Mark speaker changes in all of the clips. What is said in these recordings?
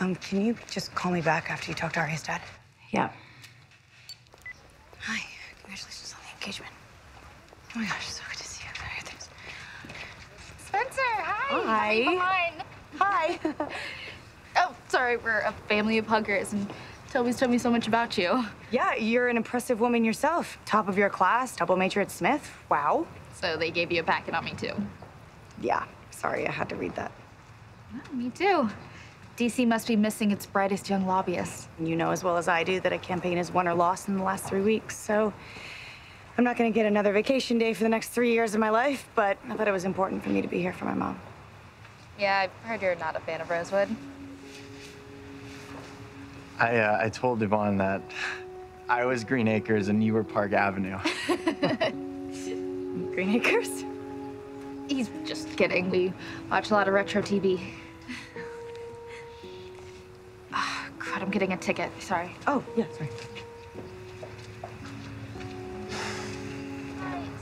Speaker 1: Um, can you just call me back after you talk to Aria's dad?
Speaker 2: Yeah.
Speaker 1: Hi. Congratulations on the engagement. Oh my gosh, so good to see you. How are things?
Speaker 3: Spencer, hi.
Speaker 2: Hi.
Speaker 3: Hi. oh, sorry, we're a family of huggers, and Toby's told me so much about you.
Speaker 1: Yeah, you're an impressive woman yourself. Top of your class, double major at Smith. Wow.
Speaker 3: So they gave you a packet on me, too.
Speaker 1: Yeah, sorry, I had to read that.
Speaker 3: Oh, me too. DC must be missing its brightest young lobbyist.
Speaker 1: You know as well as I do that a campaign has won or lost in the last three weeks, so I'm not gonna get another vacation day for the next three years of my life, but I thought it was important for me to be here for my mom.
Speaker 3: Yeah, I've heard you're not a fan of Rosewood.
Speaker 4: I, uh, I told Yvonne that I was Green Acres and you were Park Avenue.
Speaker 1: Green Acres?
Speaker 3: He's just kidding. We watch a lot of retro TV. God, I'm getting a ticket. Sorry.
Speaker 1: Oh, yeah, sorry.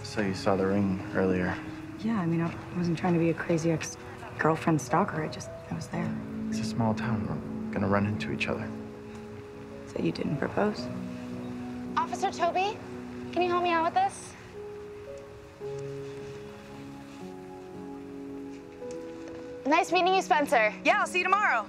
Speaker 4: So you saw the ring earlier.
Speaker 1: Yeah, I mean, I wasn't trying to be a crazy ex-girlfriend stalker. I just, I was there.
Speaker 4: It's a small town. We're gonna run into each other.
Speaker 1: So you didn't propose?
Speaker 3: Officer Toby, can you help me out with this? Nice meeting you, Spencer.
Speaker 1: Yeah, I'll see you tomorrow.